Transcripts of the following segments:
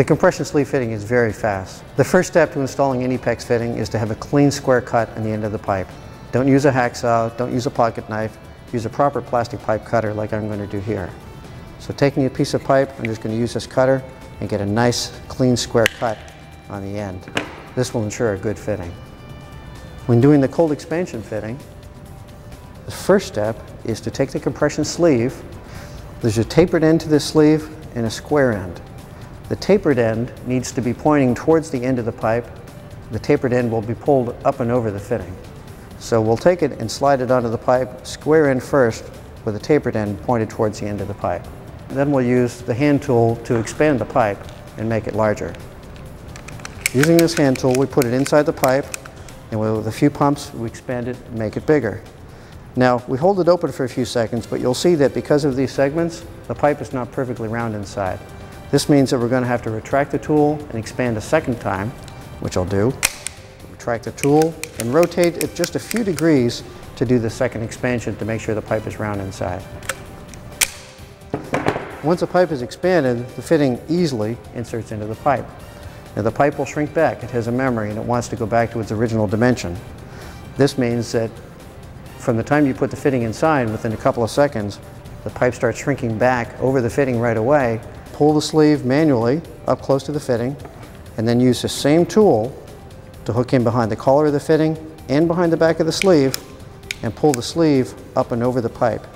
The compression sleeve fitting is very fast. The first step to installing any PEX fitting is to have a clean square cut on the end of the pipe. Don't use a hacksaw, don't use a pocket knife, use a proper plastic pipe cutter like I'm going to do here. So taking a piece of pipe, I'm just going to use this cutter and get a nice clean square cut on the end. This will ensure a good fitting. When doing the cold expansion fitting, the first step is to take the compression sleeve. There's a tapered end to this sleeve and a square end. The tapered end needs to be pointing towards the end of the pipe. The tapered end will be pulled up and over the fitting. So we'll take it and slide it onto the pipe, square end first, with the tapered end pointed towards the end of the pipe. Then we'll use the hand tool to expand the pipe and make it larger. Using this hand tool, we put it inside the pipe, and with a few pumps, we expand it and make it bigger. Now, we hold it open for a few seconds, but you'll see that because of these segments, the pipe is not perfectly round inside. This means that we're going to have to retract the tool and expand a second time, which I'll do retract the tool, and rotate it just a few degrees to do the second expansion to make sure the pipe is round inside. Once the pipe is expanded, the fitting easily inserts into the pipe. Now the pipe will shrink back. It has a memory and it wants to go back to its original dimension. This means that from the time you put the fitting inside, within a couple of seconds, the pipe starts shrinking back over the fitting right away. Pull the sleeve manually up close to the fitting, and then use the same tool to hook in behind the collar of the fitting and behind the back of the sleeve and pull the sleeve up and over the pipe.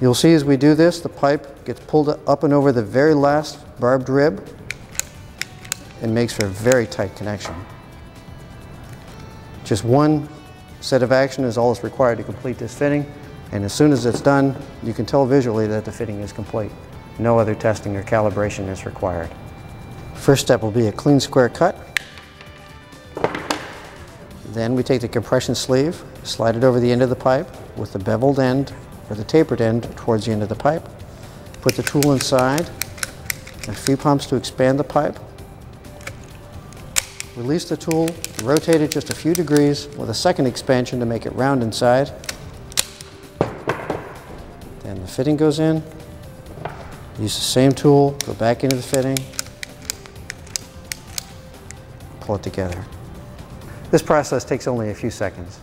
You'll see as we do this, the pipe gets pulled up and over the very last barbed rib and makes for a very tight connection. Just one set of action is all that's required to complete this fitting and as soon as it's done, you can tell visually that the fitting is complete. No other testing or calibration is required. First step will be a clean square cut. Then we take the compression sleeve, slide it over the end of the pipe with the beveled end or the tapered end towards the end of the pipe. Put the tool inside, a few pumps to expand the pipe. Release the tool, rotate it just a few degrees with a second expansion to make it round inside. Then the fitting goes in. Use the same tool, go back into the fitting, pull it together. This process takes only a few seconds.